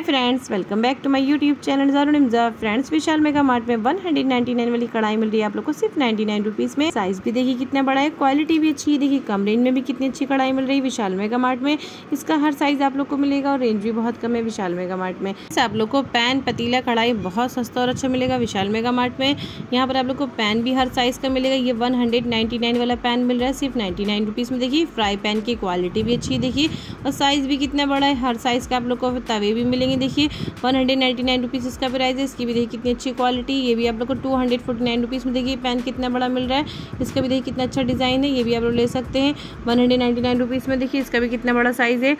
Hi friends welcome back to my YouTube channel Imja friends Vishal mega mart में 199 वाली कढ़ाई मिल रही है आप लोग को सिर्फ़ 99 रुपीस में। साइज़ भी देखिए कितना बड़ा है क्वालिटी भी अच्छी है, देखिए कम रेंज में भी कितनी अच्छी कढ़ाई मिल रही है विशाल मेगा मार्ट में। इसका हर साइज़ आप लोग को मिलेगा और रेंज भी बहुत कम है विशाल मेगा मार्ट में। आप लोग को पैन पतीला कढ़ाई बहुत सस्ता और अच्छा मिलेगा विशाल मेगा मार्ट में। यहाँ पर आप लोग को पैन भी हर साइज़ का मिलेगा। ये वन वाला पैन मिल रहा है सिर्फ़ नाइन्टी में। देखिए फ्राई पैन की क्वालिटी भी अच्छी है, देखिए। और साइज़ भी कितना बड़ा है, हर साइज़ का आप लोग को तवे भी मिलेंगे। देखिए one hundred ninety nine rupees इसका प्राइस है। इसकी भी देखिए कितनी अच्छी क्वालिटी ये भी आप लोग को two hundred forty nine rupees में देखिए पेन कितना बड़ा मिल रहा है। इसका भी देखिए कितना अच्छा डिज़ाइन है, ये भी आप लोग ले सकते हैं। One hundred ninety nine rupees में देखिए, इसका भी कितना बड़ा साइज़ है।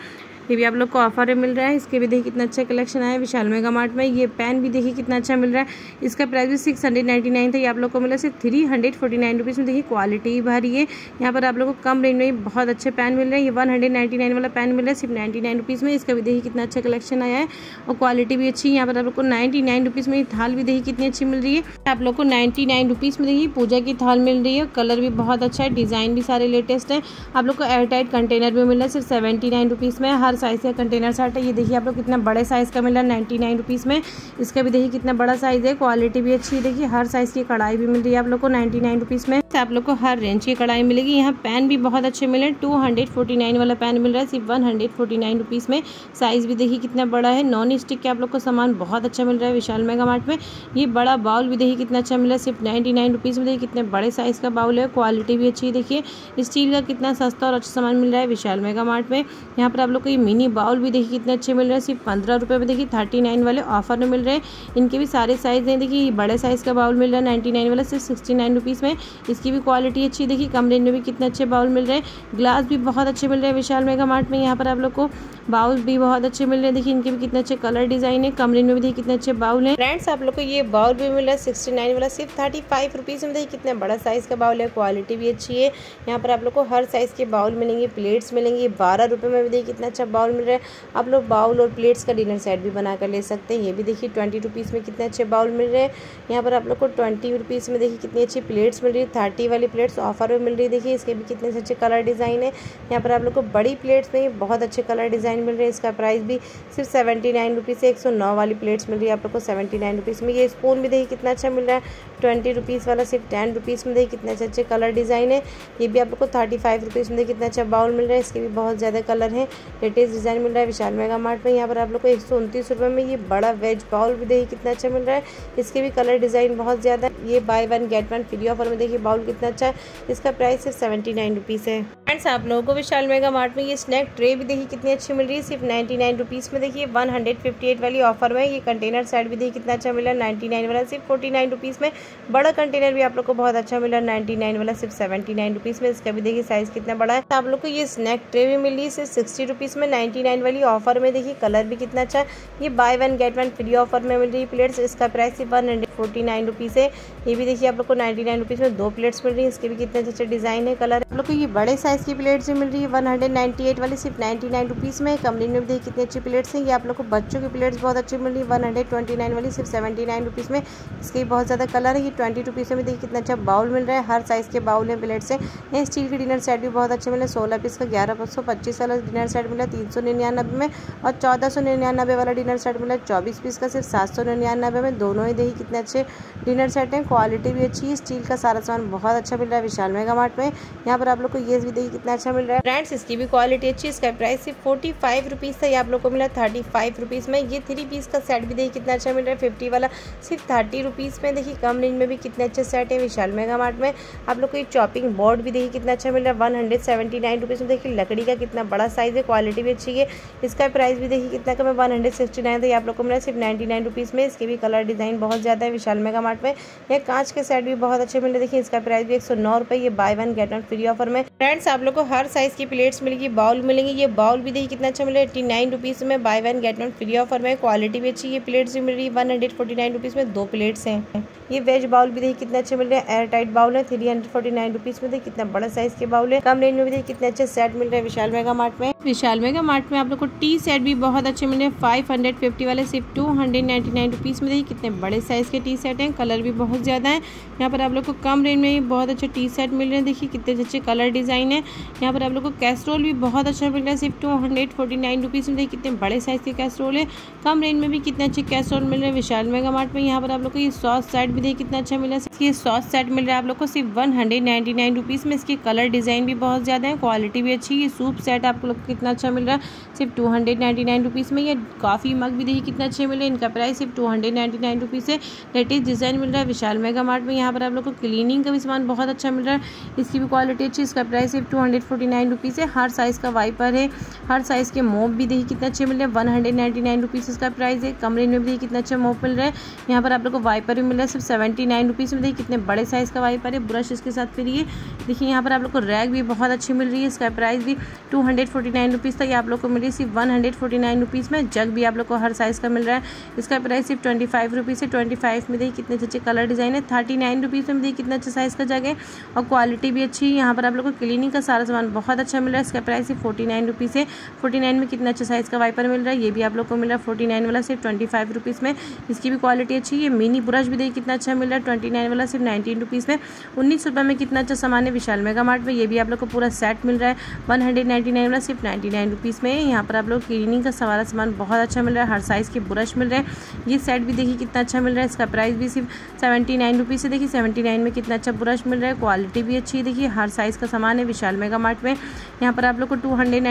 ये भी आप लोग को ऑफ़र में मिल रहा है। इसके भी देखिए कितना अच्छा कलेक्शन आया विशाल मेगा मार्ट में ये पेन भी देखिए कितना अच्छा मिल रहा है। इसका प्राइस भी सिक्स हंड्रेड नाइन्टी नाइन था। ये आप लोग को मिला सिर्फ़ three hundred forty nine rupees में। देखिए क्वालिटी भारी है। यहाँ पर आप लोग को कम रेंज में बहुत अच्छे पेन मिल रहे हैं। ये वन हंड्रेड नाइन्टी नाइन वाला पेन मिल रहा है सिर्फ़ नाइन्टी नाइन रुपीज़ में। इसका भी देखिए कितना अच्छा कलेक्शन आया है। और क्वालिटी भी अच्छी है। यहाँ पर आप लोग को नाइन्टी नाइन रुपीज़ में थाल भी देखिए कितनी अच्छी मिल रही है। आप लोग को नाइन्टी नाइन रुपीज़ में देखिए पूजा की थाल मिल रही है। कलर भी बहुत अच्छा है। डिज़ाइन भी सारे लेटेस्ट है। आप लोग को एयरटाइट कंटेनर भी मिल रहा है सिर्फ़ सेवेंटी नाइन रुपीज़ में। हर साइज़ का कंटेनर शर्ट है। ये देखिए आप लोग कितना बड़े साइज़ का मिल रहा है नाइन्टी नाइन रुपीज़ में। इसका भी देखिए कितना बड़ा साइज़ है क्वालिटी भी अच्छी है। देखिए हर साइज़ की कढ़ाई भी मिल रही है आप लोग को नाइन्टी नाइन रुपीज़ में आप लोग को हर रेंज की कढ़ाई मिलेगी। यहाँ पैन भी बहुत अच्छे मिले टू हंड्रेड फोर्टी नाइन वाला पैन मिल रहा है, सिर्फ़ one hundred forty nine rupees में। साइज़ भी देखिए कितना बड़ा है नॉन स्टिक के आप लोग को सामान बहुत अच्छा मिल रहा है विशाल मेगा मार्ट में। ये बड़ा बाउल भी देखिए कितना अच्छा मिल है, सिर्फ़ नाइन्टी नाइन रुपीज़ में। देखिए कितने बड़े साइज़ का बाउल है क्वालिटी भी अच्छी है। देखिए, स्टील का कितना सस्ता और अच्छा सामान मिल रहा है विशाल मेगा मार्ट में। यहाँ पर आप लोग को ये मिनी बाउल भी देखिए कितने अच्छे मिल रहे हैं। सिर्फ़ पंद्रह रुपये में देखिए थर्टी नाइन वाले ऑफ़र में मिल रहे हैं। इनके भी सारे साइज़ हैं। देखिए बड़े साइज़ का बाउल मिल रहा है नाइन्टी नाइन वाला, सिर्फ़ सिक्सटी नाइन रुपीज़ में। इसकी भी क्वालिटी अच्छी देखिए। कम रेंज में भी कितने अच्छे बाउल मिल रहे हैं। ग्लास भी बहुत अच्छे मिल रहे हैं विशाल मेगा मार्ट में। यहाँ पर आप लोग को बाउल भी बहुत अच्छे मिल रहे हैं। देखिए, इनके भी कितने अच्छे कलर डिज़ाइन है। कम रेंज में भी देखिए कितने अच्छे बाउल है। फ्रेंड्स, आप लोग को ये बाउल भी मिल रहा है। सिक्सटी नाइन वाला सिर्फ़ थर्टी फाइव रुपीज़ में। देखिए, कितना बड़ा साइज़ का बाउल है। क्वालिटी भी अच्छी है। यहाँ पर आप लोग को हर साइज़ के बाउल मिलेंगे। प्लेट्स मिलेंगे। बारह रुपये में भी देखिए कितना अच्छा बाउल मिल रहा है। आप लोग बाउल और प्लेट्स का डिनर सेट भी बना कर ले सकते हैं। ये भी देखिए ट्वेंटी रुपीज़ में कितने अच्छे बाउल मिल रहे हैं। यहाँ पर आप लोग को ट्वेंटी रुपीज़ में देखिए कितनी अच्छी प्लेट्स मिल रही है। थर्टी वाली प्लेट्स ऑफ़र में मिल रही है। देखिए, इसके भी कितने अच्छे कलर डिज़ाइन है। यहाँ पर आप लोग को बड़ी प्लेट्स में बहुत अच्छे कलर डिज़ाइन मिल रहे हैं। इसका प्राइस भी सिर्फ़ सेवेंटी नाइन रुपीज़ से एक सौ नौ वाली प्लेट्स मिल रही है। आप लोग को सेवेंटी नाइन रुपीज़ में ये स्पून भी देखिए कितना अच्छा मिल रहा है। ट्वेंटी रुपीज़ वाला सिर्फ़ टेन रुपीज़ में देखिए कितने अच्छे अच्छे कलर डिज़ाइन है। ये भी आप लोग को थर्टी फाइव रुपीज़ में देखिए कितना अच्छा बाउल मिल रहा है। इसके भी बहुत ज़्यादा कलर है। लेटेस्ट डिज़ाइन मिल रहा है विशाल मेगा मार्ट में। यहाँ पर आप लोग को एक सौ उनतीस रुपये में ये बड़ा वेज बाउल भी देखिए कितना अच्छा मिल रहा है। इसके भी कलर डिज़ाइन बहुत ज़्यादा है। ये buy one get one free offer में देखिए बाउल कितना अच्छा है। इसका प्राइस सिर्फ़ सेवेंटी नाइन रुपीज़ है। फ्रेंड्स आप लोगों को विशाल मेगा मार्ट में ये स्नैक ट्रे भी देखिए कितनी अच्छी मिल रही है। सिर्फ़ नाइन्टी नाइन रुपीज़ में देखिए वन हंड्रेड फिफ्टी एट वाली ऑफ़र में ये कंटेनर सेट भी देखिए कितना अच्छा मिला नाइन्टी नाइन वाला सिर्फ़ फोर्टी नाइन रुपीज़ में। बड़ा कंटेनर भी आप लोग को बहुत अच्छा मिला नाइन्टी नाइन वाला सिर्फ़ सेवेंटी नाइन रुपीज़ में। इसका भी देखिए साइज़ कितना बड़ा है। आप लोग को ये स्नैक ट्रे भी मिल रही है। सिर्फ़ सिक्सटी रुपीज़ में। नाइन्टी नाइन वाली ऑफ़र में देखिए कलर भी कितना अच्छा। ये buy one get one free offer में मिल रही है। प्लेट्स इसका प्राइस सिर्फ़ one hundred forty nine rupees है। ये भी देखिए आप लोग को नाइन्टी नाइन रुपीज़ में दो प्लेट्स मिल रही है। इसके भी कितने अच्छे अच्छे डिज़ाइन है, कलर। आप लोग को ये बड़े साइज़ की प्लेट्स मिल रही है, वन हंड्रेड नाइन्टी एट वाली सिर्फ़ नाइन्टी नाइन रुपीज़ में कंपनी में देखिए कितनी अच्छी प्लेट्स हैं। ये आप लोग को बच्चों की प्लेट्स बहुत अच्छी मिल रही है। वन हंड्रेड ट्वेंटी नाइन वाली सिर्फ़ सेवेंटी नाइन रुपीज़ में। इसके बहुत ज़्यादा कलर है। ये ट्वेंटी रुपीज़ में देखिए कितना अच्छा बाउल मिल रहा है। हर साइज़ के बाउल हैं प्लेट्स हैं। स्टील के डिनर सेट भी बहुत अच्छे मिले सोलह पीस का ग्यारह सौ पच्चीस वाला डिनर सेट मिला, तीन सौ निन्यानबे में। और चौदह सौ निन्यानबे वाला डिनर सेट मिला, चौबीस पीस का सिर्फ़ सात सौ निन्यानबे में। दोनों ही देखिए कितने अच्छे डिनर सेट हैं, क्वालिटी भी अच्छी है, स्टील का सारा सामान बहुत अच्छा मिल रहा है विशाल मेगा मार्ट में। यहाँ पर आप लोग को ये भी देखिए कितना अच्छा मिल रहा है। फ्रेंड्स इसकी भी क्वालिटी अच्छी इसका प्राइस सिर्फ़ फोर्टी फाइव रुपीज़ था, ये आप लोग को मिला थर्टी फाइव रुपीज़ में। ये थ्री पीस का सेट भी देखिए कितना अच्छा मिल रहा है फिफ्टी वाला सिर्फ़ थर्टी रुपीज़ में। देखिए कम रेंज में भी कितने अच्छे सेट है विशाल मेगा मार्ट में। आप लोग को ये चॉपिंग बोर्ड भी देखिए कितना अच्छा मिल रहा है one hundred seventy nine rupees में। देखिए लकड़ी का कितना बड़ा साइज़ है क्वालिटी भी अच्छी है। इसका प्राइस भी देखिए कितना कम है वन हंड्रेड सिक्सटी नाइन था, ये आप लोग को मिला सिर्फ़ नाइन्टी नाइन रुपीज़ में। इसके भी कलर डिज़ाइन बहुत ज़्यादा है विशाल मेगा मार्ट में ये कांच के सेट भी बहुत अच्छे मिले देखिए, इसका प्राइस भी एक सौ नौ रुपये ये buy one, get one free offer में फ्रेंड्स, आप लोग को हर साइज़ की प्लेट्स मिलेगी बाउल मिलेंगी। ये बाउल भी देखिए कितना अच्छा मिल रहा है। एट्टी नाइन रुपीज़ में buy one get one free offer में। क्वालिटी भी अच्छी ये प्लेट्स भी मिल रही है। One hundred forty nine rupees में दो प्लेट्स हैं। ये वेज बाउल भी देखिए कितने अच्छे मिल रहे हैं। एयर टाइट बाउल है। Three hundred forty nine rupees में देखिए कितना बड़ा साइज़ के बाउल है। कम रेंज में भी देखिए कितने अच्छे सेट मिल रहे हैं विशाल मेगा मार्ट में। विशाल मेगा मार्ट में आप लोग को टी सेट भी बहुत अच्छे मिल रहे हैं। फाइव हंड्रेड फिफ्टी वाले सिर्फ़ two hundred ninety nine rupees में देखिए कितने बड़े साइज़ के टी सेट हैं। कलर भी बहुत ज़्यादा है। यहाँ पर आप लोग को कम रेंज में ही बहुत अच्छे टी सेट मिल रहे हैं। देखिए कितने अच्छे कलर डिज़ाइन डिज़ाइन है। यहाँ पर आप लोग को कैस्ट्रोल भी बहुत अच्छा मिल रहा है, सिर्फ़ two hundred forty nine rupees में। देखिए, कितने बड़े साइज़ के कैस्ट्रोल है। कम रेंज में भी कितने अच्छे कैस्ट्रोल मिल रहे हैं। विशाल मेगा मार्ट में यहाँ पर आप लोग को ये सॉस सेट भी देखिए, कितना अच्छा मिल। रहा है ये सॉस सेट मिल रहा है आप लोग को सिर्फ़ one hundred ninety nine rupees में। इसके कलर डिज़ाइन भी बहुत ज़्यादा है क्वालिटी भी अच्छी है। सूप सेट आप लोग को कितना अच्छा मिल रहा है, सिर्फ़ two hundred ninety nine rupees में। ये काफ़ी मग भी देखिए, कितना अच्छे मिल। रहे हैं इनका प्राइस सिर्फ़ two hundred ninety nine rupees है लेटेस्ट डिज़ाइन मिल रहा है। विशाल मेगा मार्ट में यहाँ पर आप लोग को क्लीनिंग का भी सामान बहुत अच्छा मिल रहा है। इसकी भी क्वालिटी अच्छी इसका सिर्फ़ two hundred forty nine rupees है। हर साइज़ का वाइपर है। हर साइज़ के मोप भी देखिए कितने अच्छे मिल रहे हैं। One hundred ninety nine rupees इसका प्राइस है। कम रेंज में भी कितना अच्छा मोप मिल रहा है। यहाँ पर आप लोग को वाइपर भी मिल रहा है। सिर्फ़ सेवेंटी नाइन रुपीज़ में देखिए कितने बड़े साइज़ का वाइपर है। ब्रश इसके साथ फिर ये देखिए यहाँ पर आप लोग को रैग भी बहुत अच्छी मिल रही है। इसका प्राइस भी two hundred forty nine rupees तक आप लोग को मिल रही है। सिर्फ़ one hundred forty nine rupees में जग भी आप लोग को हर साइज़ का मिल रहा है। इसका प्राइस सिर्फ़ ट्वेंटी फाइव रुपीज़ है। ट्वेंटी फाइव में देखिए कितने अच्छे कलर डिज़ाइन है। थर्टी नाइन रुपीज़ में देखिए कितना अच्छा साइज़ का जग है। और क्वालिटी भी अच्छी है। यहाँ पर आप लोग को क्लीनिंग का सारा सामान बहुत अच्छा मिल रहा है। इसका प्राइस सिर्फ़ फोर्टी नाइन रुपीज़ है। फोर्टी नाइन में कितना अच्छा साइज़ का वाइपर मिल रहा है, ये भी आप लोग को मिल रहा है। फोर्टी नाइन वाला सिर्फ़ ट्वेंटी फाइव रुपीज़ में। इसकी भी क्वालिटी अच्छी है। मिनी ब्रश भी देखिए कितना अच्छा मिल रहा है। ट्वेंटी नाइन वाला सिर्फ़ नाइनटीन रुपीज़ में। उन्नीस रुपये में कितना अच्छा सामान है। विशाल मेगा मार्ट में ये भी आप लोग को पूरा सेट मिल रहा है। वन हंड्रेड नाइन्टी नाइन वाला सिर्फ़ नाइन्टी नाइन रुपीज़ में यहाँ पर आप लोग क्लीनिंग का सारा सामान बहुत अच्छा मिल रहा है। हर साइज़ के ब्रश मिल रहे हैं। ये सेट भी देखिए कितना अच्छा मिल रहा है। इसका प्राइस भी सिर्फ़ सेवेंटी नाइन रुपीज़ से देखिए सेवेंटी नाइन में कितना अच्छा ब्रश मिल रहा है। क्वालिटी भी अच्छी है। देखिए हर साइज़ का सामान है विशाल मेगा मार्ट में। यहाँ पर आप लोग को टू हंड्रेड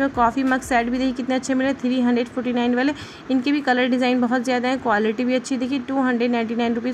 में कॉफ़ी मग सेट भी देखिए, कितने अच्छे मिल थ्री वाले। इनके भी कलर डिज़ाइन बहुत ज़्यादा है क्वालिटी भी अच्छी देखिए टू हंड्रेड में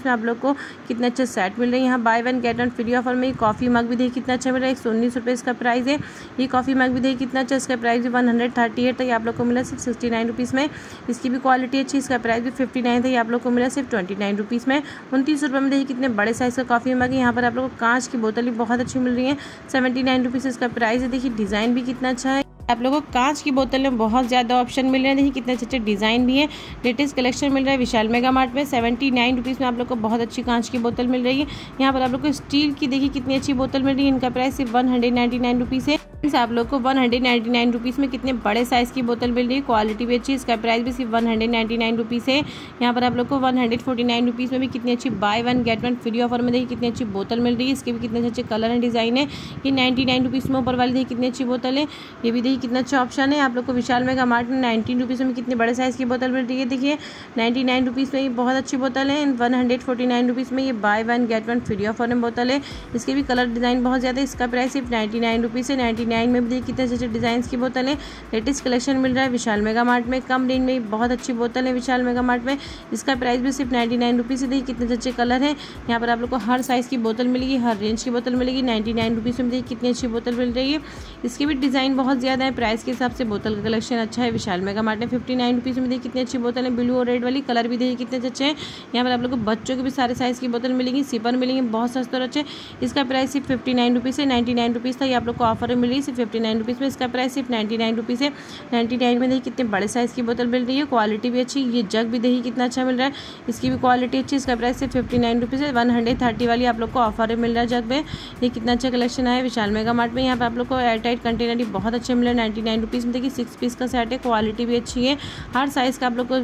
आप लोग को कितना अच्छा सेट मिल रहा है। यहाँ buy one get one free offer में कॉफ़ी मग भी देखिए, कितना अच्छा मिल। रहा है एक सौ उन्नीस रुपये इसका प्राइस है। ये कॉफ़ी मग भी देखिए, कितना अच्छा इसका प्राइस भी वन हंड्रेड थर्टी एट तक आप लोग को मिला, सिर्फ़ सिक्सटी नाइन रुपीज़ में। इसकी भी क्वालिटी अच्छी, इसका प्राइस भी फिफ्टी नाइन था आप लोग को मिला, सिर्फ़ ट्वेंटी नाइन रुपीज़ में। उनतीस रुपये में देखिए, कितने बड़े साइज़ का कॉफ़ी मग यहाँ पर आप लोग को कांच की बोतल भी बहुत अच्छी मिल रही है। सेवेंटी नाइन रुपीज़ इसका प्राइस है। देखिए डिज़ाइन भी कितना अच्छा है। आप लोगों को कांच की बोतल में बहुत ज़्यादा ऑप्शन मिल रहे हैं। देखिए कितने अच्छे अच्छे डिज़ाइन भी है। लेटेस्ट कलेक्शन मिल रहा है विशाल मेगा मार्ट में। सेवेंटी नाइन रुपीज़ में आप लोग को बहुत अच्छी कांच की बोतल मिल रही है। यहाँ पर आप लोग को स्टील की देखिए कितनी अच्छी बोतल मिल रही है। इनका प्राइस सिर्फ़ वन हंड्रेड नाइन्टी नाइन है। आप लोग को one hundred ninety nine rupees में कितने बड़े साइज़ की बोतल मिल रही है। क्वालिटी भी अच्छी इसका प्राइस भी सिर्फ़ one hundred ninety nine rupees है। यहाँ पर आप लोग को one hundred forty nine rupees में भी कितनी अच्छी buy one get one free offer में देखिए कितनी अच्छी बोतल मिल रही है। इसके भी कितने अच्छे कलर एंड डिज़ाइन है। ये नाइन्टी नाइन रुपीज़ में ऊपर वाली देखिए कितनी अच्छी बोतल है। ये भी देखिए कितना अच्छा ऑप्शन है। आप लोग को विशाल मेगा मार्ट में नाइनटीन रुपीज़ में कितने बड़े साइज़ की बोतल मिल रही है देखिए, नाइन्टी नाइन रुपीज़ में ये बहुत अच्छी बोतल है। One hundred forty nine rupees में ये buy one get one free offer में बोतल है। इसके भी कलर डिज़ाइन बहुत ज़्यादा है। इसका प्राइस सिर्फ़ नाइन्टी नाइन रुपीज़ है। नाइन्टी नाइन में भी देखिए कितने अच्छे अच्छे डिज़ाइन की बोतल है। लेटेस्ट कलेक्शन मिल रहा है विशाल मेगा मार्ट में। कम रेंज में बहुत अच्छी बोतल है विशाल मेगा मार्ट में। इसका प्राइस भी सिर्फ़ नाइन्टी नाइन रुपीज़ है। देखिए कितने अच्छे कलर है। यहाँ पर आप लोग को हर साइज़ की बोतल मिलेगी, हर रेंज की बोतल मिलेगी। नाइन्टी नाइन रुपीज़ में देखिए कितनी अच्छी बोतल मिल रही है। इसकी भी डिज़ाइन बहुत ज़्यादा है। प्राइस के हिसाब से बोतल का कलेक्शन अच्छा है। विशाल मेगा मार्ट ने फिफ्टी नाइन रुपीज़ में देखिए कितनी अच्छी बोतल। है ब्लू और रेड वाली कलर भी देखिए कितने अच्छे हैं। यहाँ पर आप लोग को बच्चों के भी सारे साइज़ की बोतल मिलेंगी। सिपर मिलेंगी, बहुत सस्ते और अच्छे। इसका प्राइस सिर्फ़ फिफ्टी नाइन रुपीज़ है। नाइन्टी नाइन रुपीज़ था ये आप लोग को ऑफ़र में मिली सिर्फ़ फिफ्टी नाइन रुपीज़ में इसका प्राइस सिर्फ़ नाइन्टी नाइन रुपीज़ है। नाइन्टी नाइन में देखिए कितने बड़े साइज़ की बोतल मिल रही है। क्वालिटी भी अच्छी, ये जग भी देखिए कितना अच्छा मिल रहा है। इसकी भी क्वालिटी अच्छी, इसका प्राइस सिर्फ़ फिफ्टी नाइन रुपीज़ है। वन हंड्रेड थर्टी वाली आप लोग को ऑफ़र में मिल रहा है जग में। ये कितना अच्छा कलेक्शन है। विशाल मेगा मार्ट में यहाँ पर आप लोग को एयर टाइट कंटेनर भी बहुत अच्छे मिल रहे नाइन्टी नाइन रुपीज़ में। देखिए सिक्स पीस का सेट है क्वालिटी भी अच्छी है। हर साइज़ का आप लोग को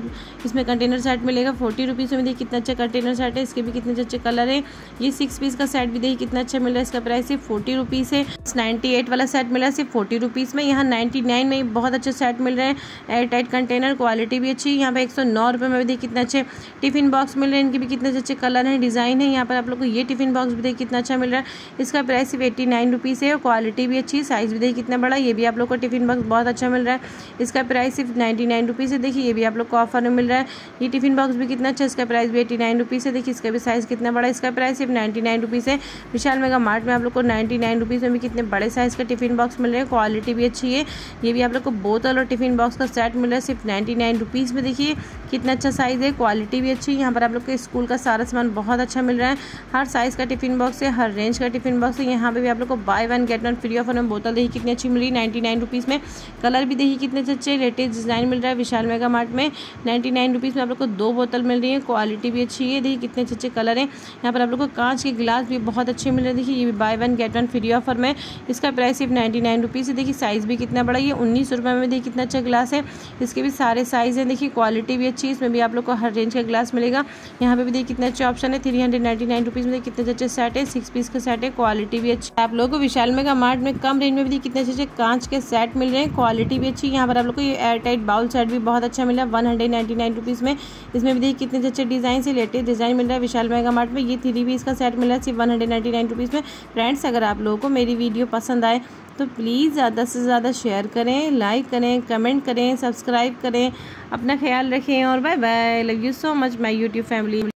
इसमें कंटेनर सेट मिलेगा। फोर्टी रुपीज़ में देखिए, कितना अच्छा कंटेनर सेट है। इसके भी कितने अच्छे कलर है। ये सिक्स पीस का सेट भी देखिए, कितना अच्छा मिल रहा है। इसका प्राइस सिर्फ़ फोर्टी रुपीज़ है। नाइन्टी एट वाला सेट मिला है सिर्फ़ फोर्टी रुपीज़ में। यहाँ नाइन्टी नाइन में बहुत अच्छे सेट मिल रहे हैं। एयर टाइट कंटेनर क्वालिटी भी अच्छी। है यहाँ पर एक सौ नौ रुपये में भी देखिए, कितने अच्छे टिफ़िन बॉक्स मिल रहे हैं। इनके भी कितने अच्छे कलर हैं डिज़ाइन है। यहाँ पर आप लोग को ये टिफ़िन बॉक्स भी देखिए, कितना अच्छा मिल रहा है। इसका प्राइस सिर्फ़ एट्टी नाइन रुपीज़ है और क्वालिटी भी अच्छी साइज़ भी देखिए, कितना बड़ा। ये भी आप लोग को टिफ़िन बॉक्स बहुत अच्छा मिल रहा है। इसका प्राइस सिर्फ़ नाइन्टी नाइन रुपीज़ है। देखिए, ये भी आप लोग को ऑफ़र में मिल रहा है। ये टिफ़िन बॉक्स भी कितना अच्छा इसका प्राइस भी एटी नाइन रुपीज़ है। देखिए, इसका भी साइज़ कितना बड़ा इसका प्राइस सिर्फ़ नाइन्टी नाइन रुपीज़ है। विशाल मेगा मार्ट में आप लोग को नाइन्टी नाइन रुपीज़ में भी कितने बड़े साइज़ का टिफ़िन बॉक्स मिल रहे हैं। क्वालिटी भी अच्छी है। ये भी आप लोग को बोतल और टिफ़िन बॉक्स का सेट मिल रहा है सिर्फ़ नाइन्टी नाइन रुपीज़ में। देखिए, कितना अच्छा साइज़ है। क्वालिटी भी अच्छी है। यहाँ पर आप लोग को स्कूल का सारा सामान बहुत अच्छा मिल रहा है। हर साइज़ का टिफ़िन बॉक्स है, हर रेंज का टिफ़िन बॉक्स है। यहाँ पे भी आप लोग को buy one get one free offer में बोतल देखिए कितनी अच्छी मिली। नाइन्टी नाइन रुपीज़ में। कलर भी देखिए कितने अच्छे लेटेस्ट डिज़ाइन मिल रहा है विशाल मेगा मार्ट में। नाइन्टी नाइन रुपीज़ में आप लोग को दो बोतल मिल रही है क्वालिटी भी अच्छी है। देखिए कितने अच्छे अच्छे कलर हैं। यहाँ पर आप लोग को कांच के गिलास भी बहुत अच्छे मिल रहे हैं। देखिए ये भी buy one get one free offer में। इसका प्राइस सिर्फ़ नाइन्टी नाइन रुपीज़ है। देखिए साइज़ भी कितना बड़ा ये उन्नीस रुपये में देखिए कितना अच्छा गिलास है। इसके भी सारे साइज़ हैं। देखिए क्वालिटी भी अच्छी है। इसमें भी आप लोग को हर रेंज का गिलास मिलेगा। यहाँ पे भी देखिए कितने अच्छे ऑप्शन है। Three hundred ninety nine rupees में कितने अच्छे सेट है। सिक्स पीस का सेट है। क्वालिटी भी अच्छी आप लोग को विशाल मेगा मार्ट में कम रेंज में भी कितने अच्छे अच्छे कांच के सेट मिल रहे हैं, क्वालिटी भी अच्छी यहाँ पर आप लोग को ये एयर टाइट बाउल सेट भी बहुत अच्छा मिला वन हंड्रेड नाइन रुपीज़ में। इसमें भी देखिए कितने अच्छे डिज़ाइन से लेटेस्ट डिज़ाइन मिल रहा है, विशाल मेगा मार्ट में। ये थ्री पीस का सेट मिल है, सिर्फ़ वन हंड्रेड नाइन्टी नाइन में। फ्रेंड्स अगर आप लोगों को मेरी वीडियो पसंद आए तो प्लीज़ ज़्यादा से ज़्यादा शेयर करें लाइक करें कमेंट करें सब्सक्राइब करें। अपना ख्याल रखें और bye bye love you so much my YouTube family